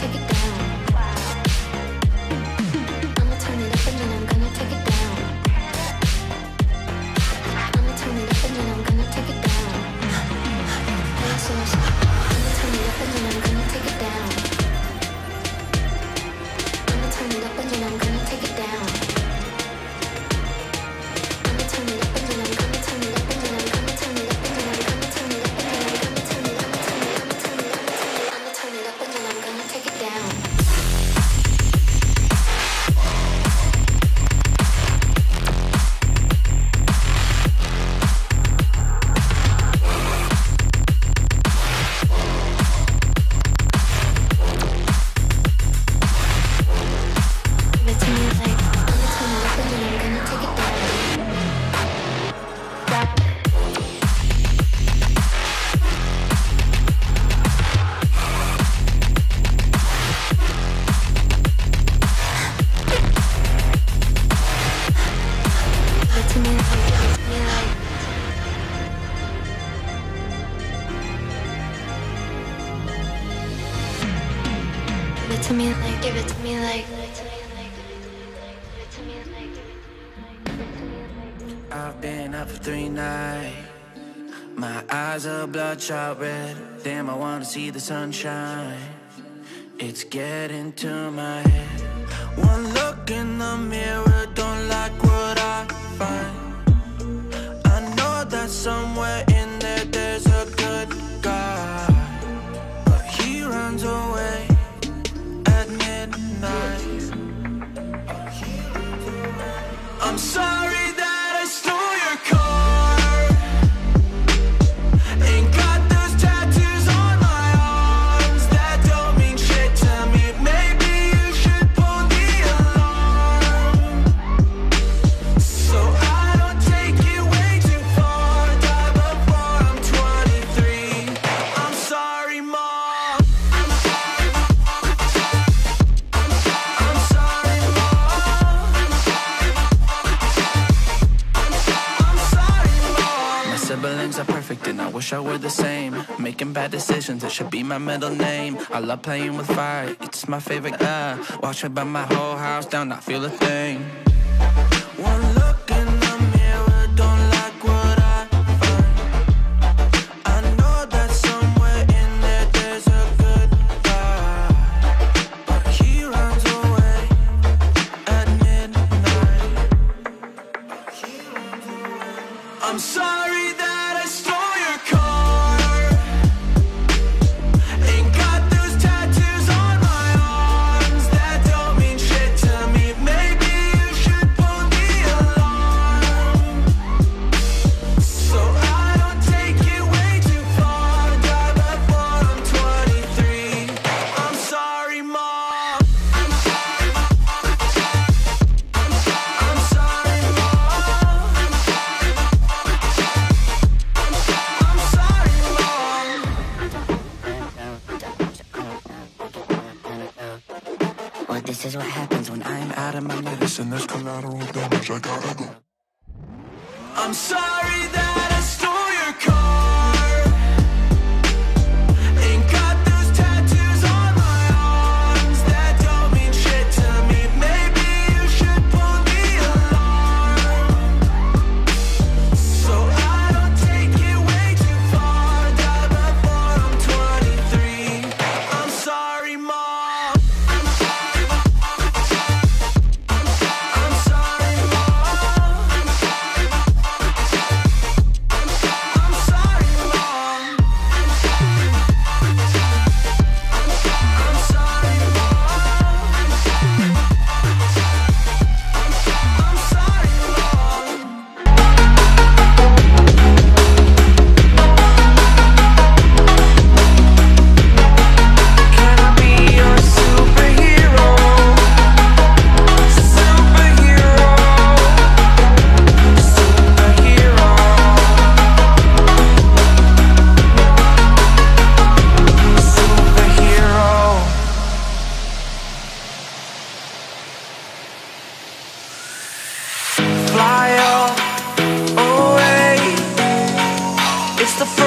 take it down. to me like, give it to me like. I've been up for three nights. My eyes are bloodshot red. Damn, I wanna see the sunshine. It's getting to my head. One look in the mirror, don't like what I find. I know that somewhere. making bad decisions. It should be my middle name. I love playing with fire. It's my favorite. Uh, watch it burn my whole house down. Not feel a thing. One look in the mirror, don't like what I find. I know that somewhere in there there's a good vibe, but he runs away at midnight. I'm sorry that. and there's collateral damage. I gotta go. I'm sorry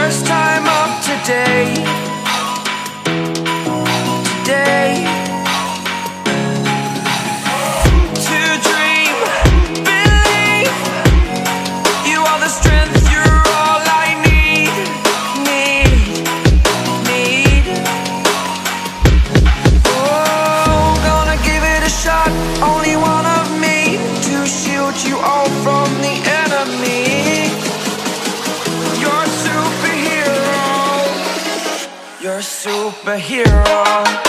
first time of today. Today. To dream, believe. You are the strength, you're all I need. Need, need. Oh, gonna give it a shot. Only one of me To shield you all from the superhero